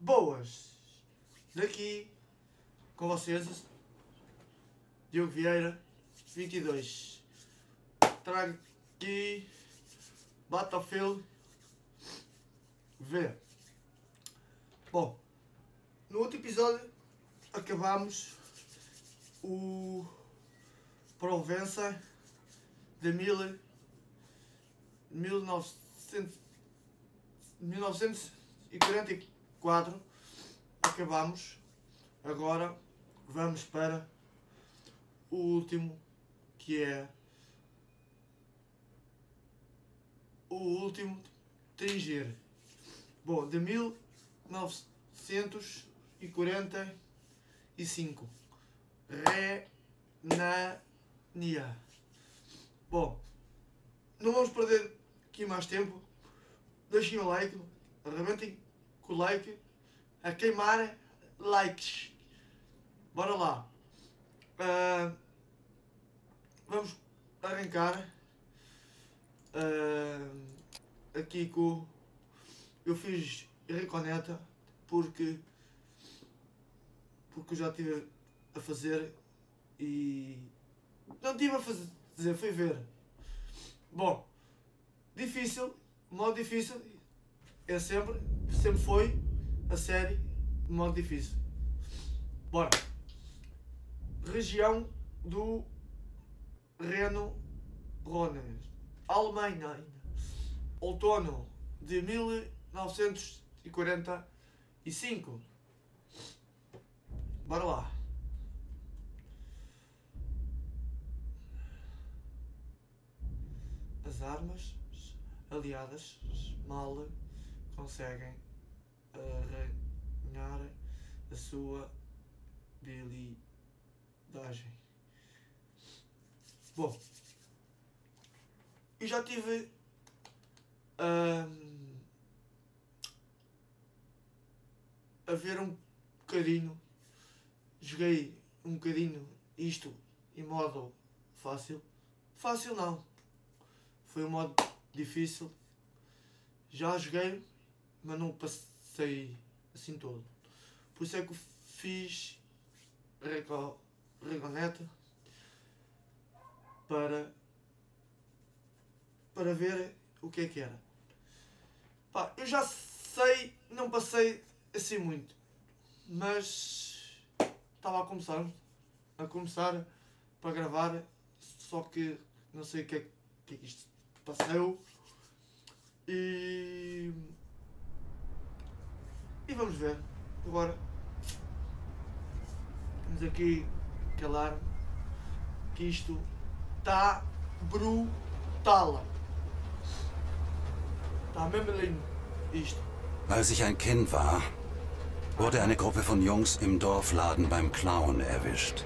Boas! Daqui com vocês, Diogo Vieira, 22. Trago aqui Battlefield V. Bom, no outro episódio acabamos o Provença de mil, 1900, 1944. Acabamos. Agora vamos para o último que é o último Tringer. Bom, de 1945. Renania. Bom, não vamos perder aqui mais tempo. Deixem o like, arrebentem com like, a queimar likes. Bora lá. Uh, vamos arrancar uh, aqui com. Eu fiz Reconeta porque. Porque eu já estive a fazer e. Não estive a fazer, fui ver. Bom, difícil, modo difícil é sempre, sempre foi a série modo difícil. Bora. Região do Reno Roner. Alemanha ainda. Outono de 1945. Bora lá. As armas aliadas mal conseguem arranhar a sua habilidade. Bom, eu já tive hum, a ver um bocadinho, joguei um bocadinho isto em modo fácil. Fácil não, foi um modo difícil. Já joguei, mas não passei assim todo. Por isso é que fiz regoneta para para ver o que é que era. Pá, eu já sei, não passei assim muito, mas estava a começar, a começar para gravar, só que não sei o que é que, é que isto passou e e vamos ver agora temos aqui calar que isto está brutal. Está mesmo lindo isto. Als ich ein Kind war, wurde eine Gruppe von Jungs im Dorfladen beim Clown erwischt.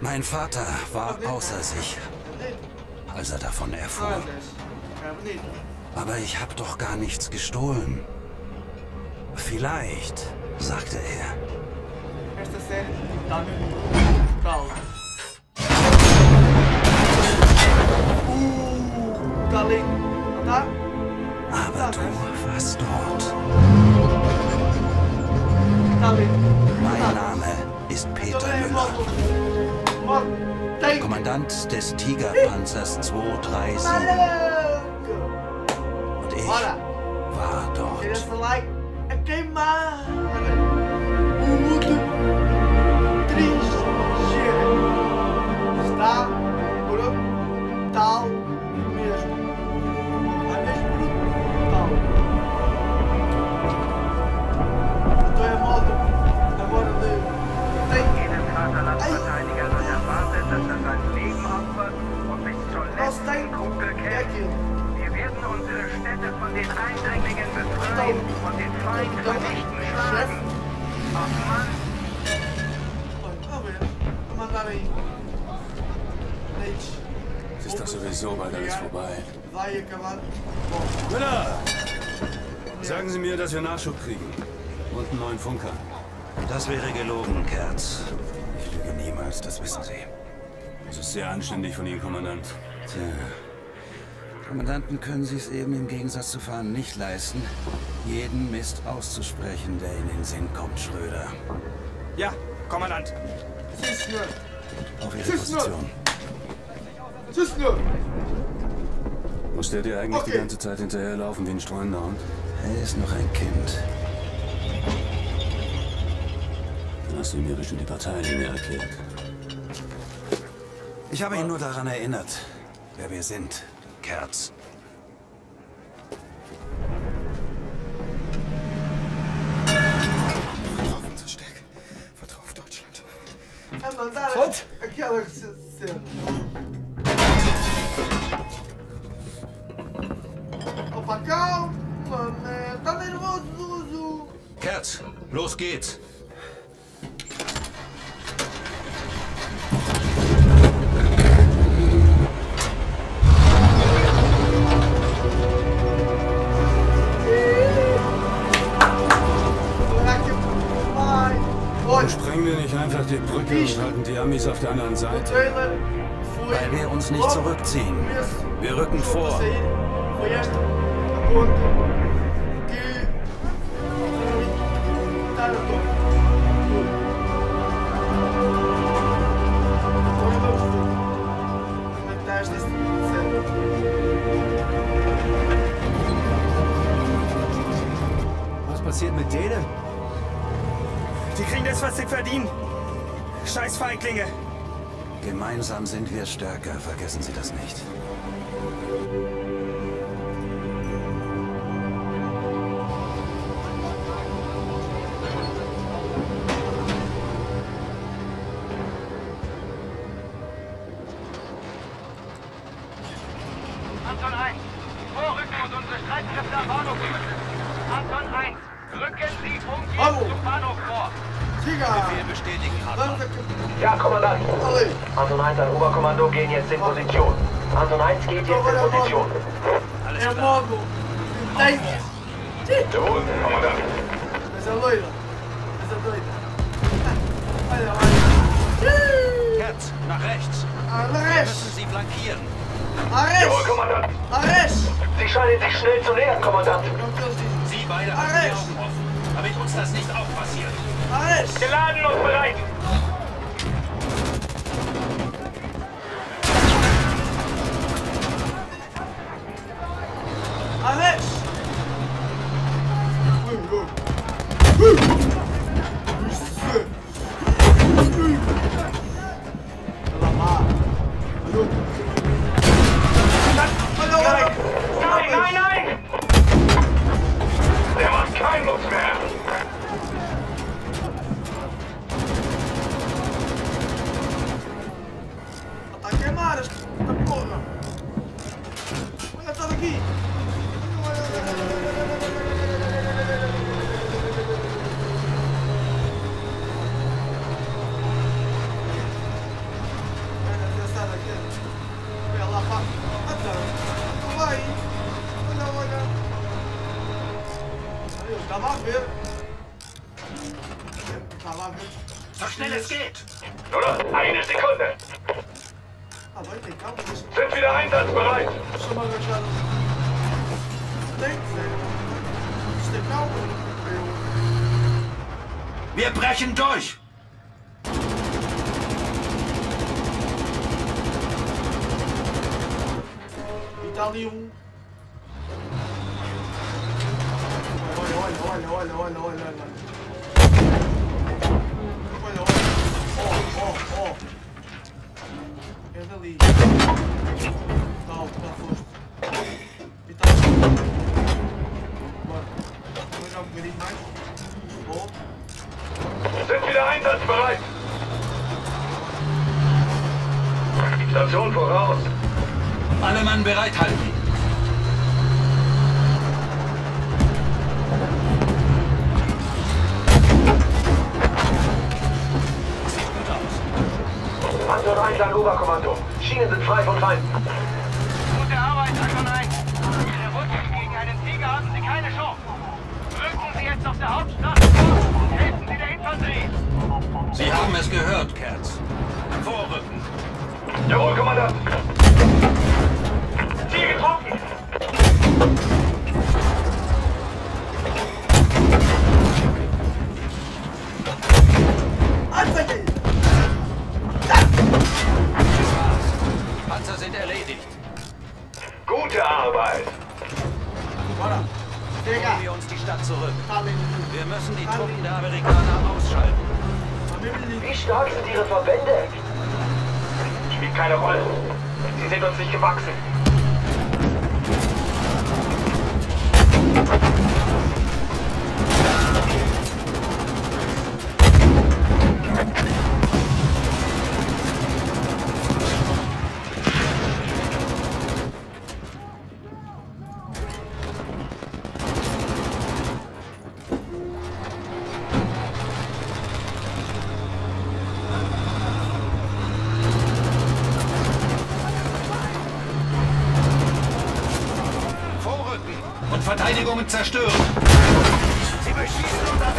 Mein Vater war außer sich, als er davon erfuhr. Aber ich habe doch gar nichts gestohlen. Vielleicht, sagte er. Aber du warst dort. Mein Name ist Peter Müller. Kommandant des Tigerpanzers 237. Und ich war dort. queimar. O mundo triste está brutal mesmo. Está mesmo é brutal. Estou em modo agora de tem tá tá é que Kugelkern. Wir werden unsere Städte von den Eindringlingen befreien und den Feind vernichten schlagen. Auf Mann. Leite. Es ist doch sowieso bald alles vorbei. Müller! Sagen Sie mir, dass wir Nachschub kriegen. Und einen neuen Funker. Das wäre gelogen, Kerz. Ich lüge niemals, das wissen Sie. Das ist sehr anständig von Ihnen, Kommandant. Tja, Kommandanten können Sie es eben im Gegensatz zu Fahren nicht leisten, jeden Mist auszusprechen, der in den Sinn kommt, Schröder. Ja, Kommandant. Auf Ihre Position. Muss der dir eigentlich Okay. die ganze Zeit hinterherlaufen wie ein streunender Hund? Er ist noch ein Kind. Dann hast du ihm ja bestimmt die Parteilinie erklärt. Ich habe ihn nur daran erinnert, wer wir sind, Kerz. Vertrau auf unser Stärke. Vertrau auf Deutschland. Tá nervoso. Kerz, los geht's. Auf der anderen Seite? Weil wir uns nicht zurückziehen. Wir rücken vor. Was passiert mit denen? Die kriegen das, was sie verdienen. Scheiß Feiglinge. Gemeinsam sind wir stärker, vergessen Sie das nicht. Position. É modo! Tem! Jawohl, Kommandant. Mas é loira! Mas é doida! Olha, olha! Kerz, nach rechts. Arrest! Sie flankieren. Jawohl, Arrest! Kommandant. Arrest! Sie scheinen sich schnell zu nähern, Kommandant. Sie beide halten die Augen offen, damit uns das nicht auch passiert. Arrest! Geladen und bereit. Sind wieder einsatzbereit. Station voraus. Alle Mann bereithalten. 1 an Oberkommando. Schienen sind frei von Feinden. Gute Arbeit, Anton 1. In der Rücksicht gegen einen Tiger haben Sie keine Chance. Rücken Sie jetzt auf der Hauptstraße vor und helfen Sie der Infanterie. Sie haben es gehört, Kerz. Vorrücken. Jawohl, Kommandant. Verteidigung zerstört. Sie beschießen unser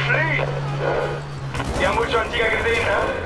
fliegt. Die haben wohl schon einen Tiger gesehen, ne?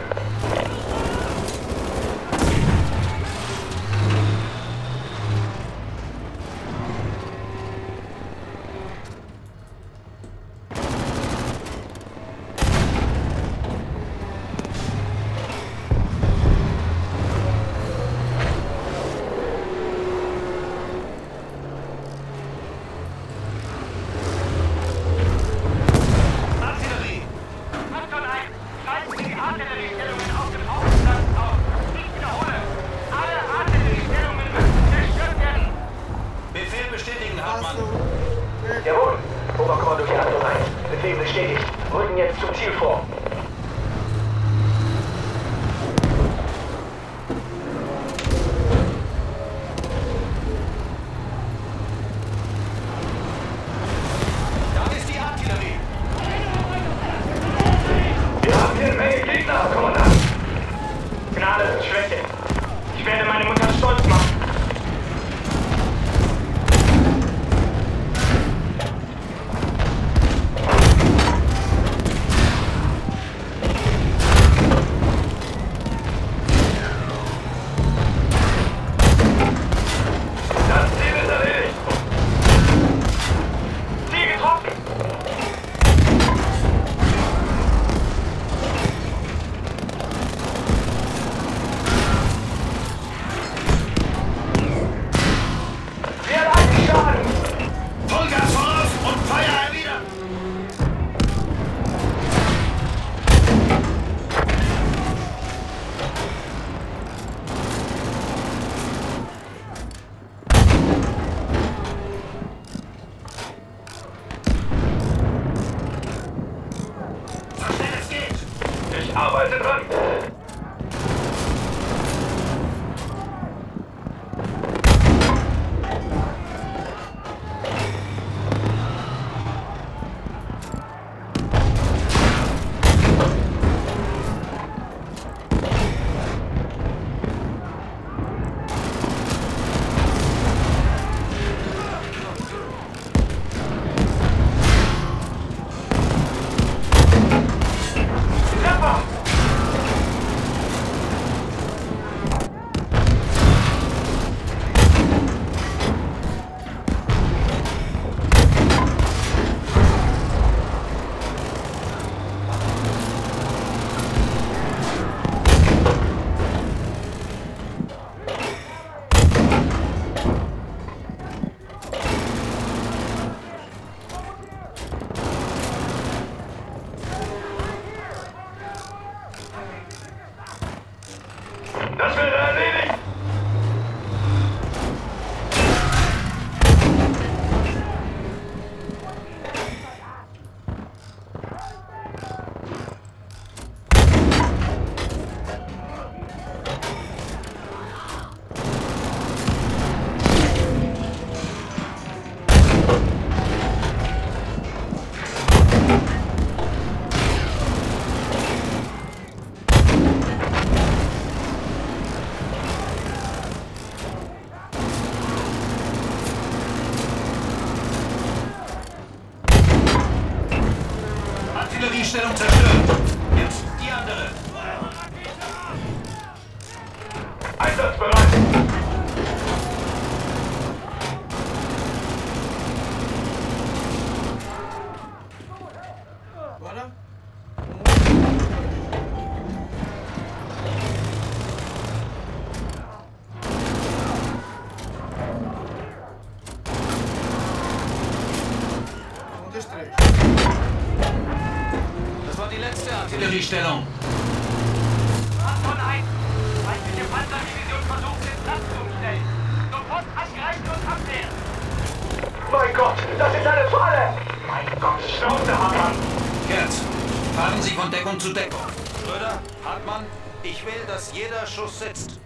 Fahren Sie von Deckung zu Deckung. Schröder, Hartmann, ich will, dass jeder Schuss sitzt.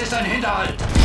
ist ein Hinterhalt!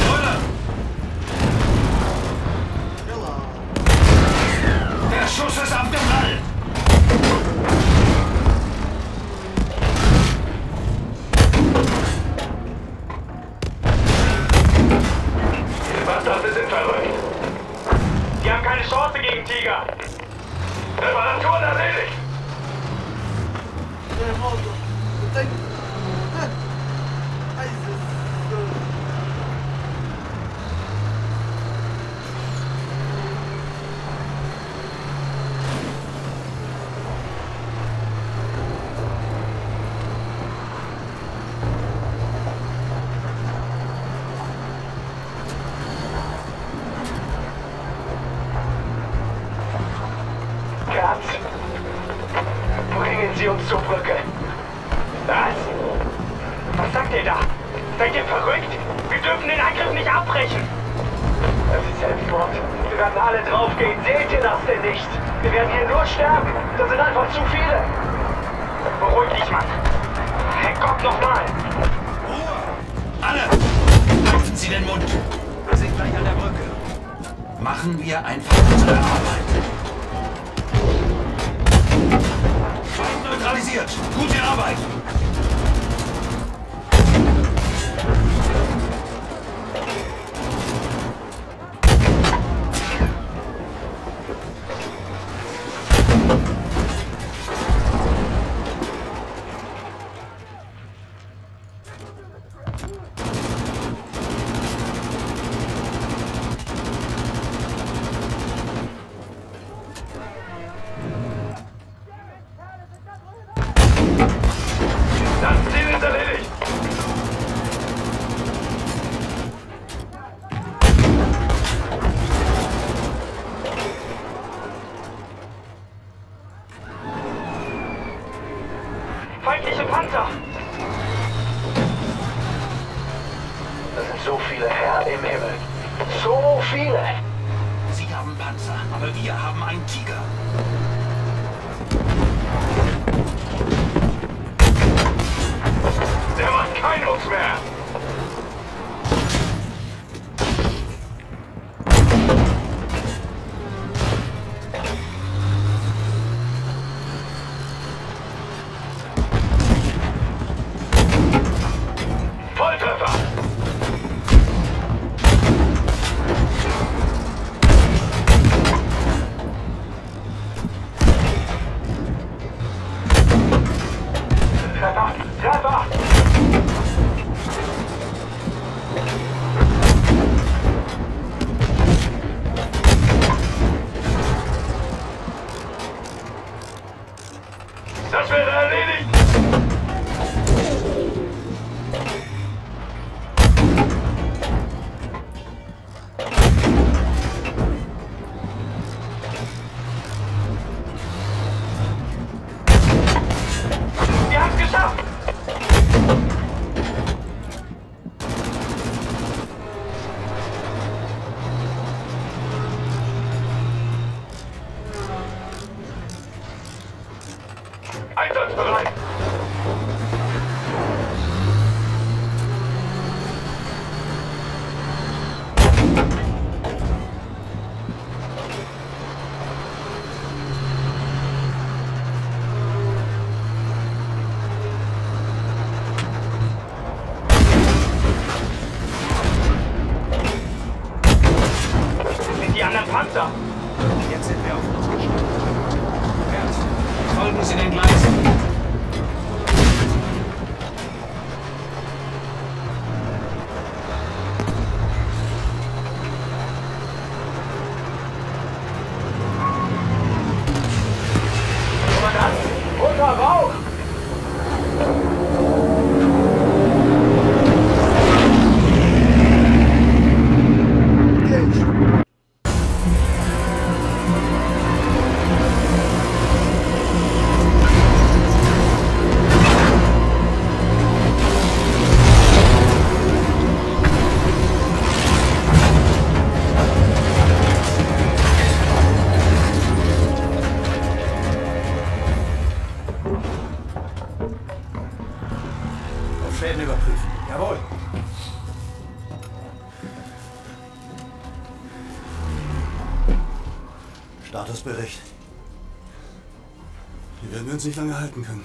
Uns nicht lange halten können.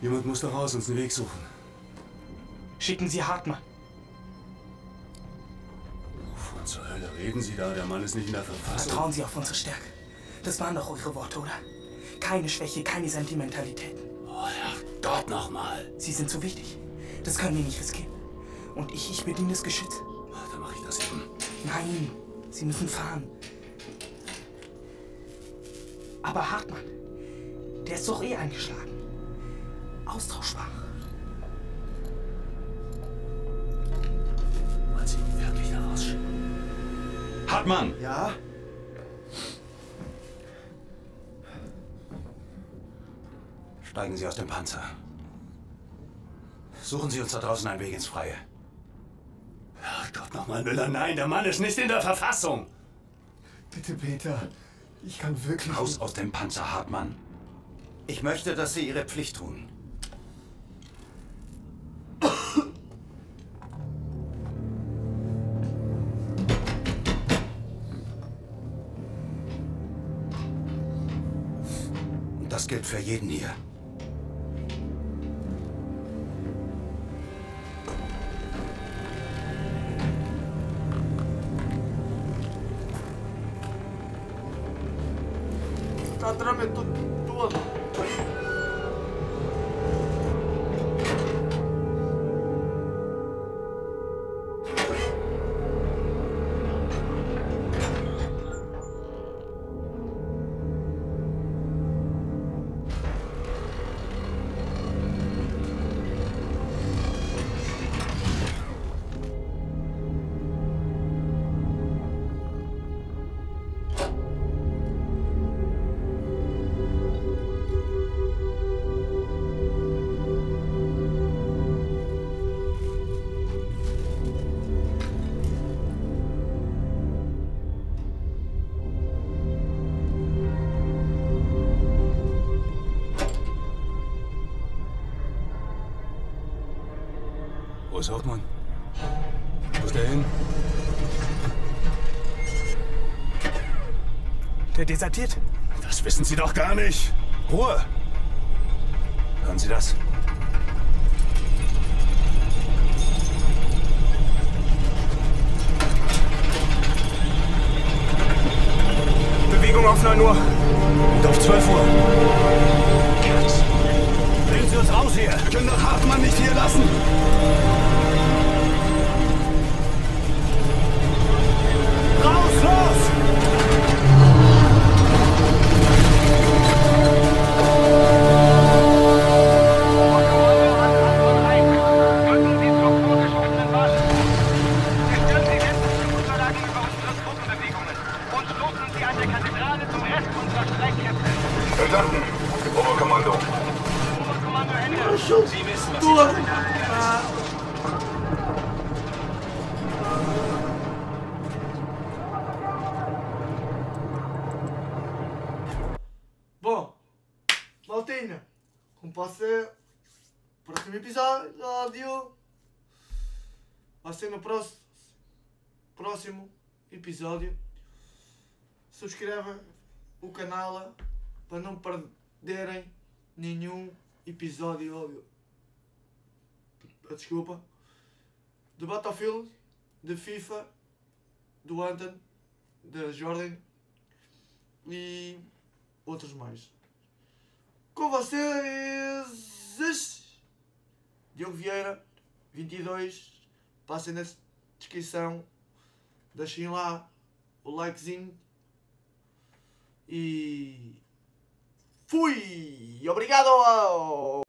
Jemand muss da raus uns den Weg suchen. Schicken Sie Hartmann. Wovon zur Hölle reden Sie da? Der Mann ist nicht in der Verfassung. Vertrauen Sie auf unsere Stärke. Das waren doch eure Worte, oder? Keine Schwäche, keine Sentimentalitäten. Oh, Gott nochmal. Sie sind so wichtig. Das können wir nicht riskieren. Und ich, ich bediene das Geschütz. Dann mache ich das eben. Nein, Sie müssen fahren. Aber Hartmann, der ist doch eh eingeschlagen. Austauschbar. Wollen Sie ihn wirklich da rausschicken? Hartmann! Ja? Steigen Sie aus dem Panzer. Suchen Sie uns da draußen einen Weg ins Freie. Gott nochmal, Müller, nein, der Mann ist nicht in der Verfassung. Bitte, Peter. Ich kann wirklich. Raus aus dem Panzer, Hartmann. Ich möchte, dass Sie Ihre Pflicht tun. Das gilt für jeden hier. Ist Hauptmann? Wo ist der hin? Der desertiert. Das wissen Sie doch gar nicht. Ruhe! Hören Sie das? Bewegung auf 9 Uhr. Und auf 12 Uhr. Bringen Sie uns raus hier! Wir können doch Hartmann nicht hier lassen! Subscreva o canal para não perderem nenhum episódio. Desculpa. Do Battlefield, de FIFA, do Anthem, da Jordan e outros mais. Com vocês, Diogo Vieira, 22. Passem na descrição, deixem lá o likezinho e fui! Obrigado!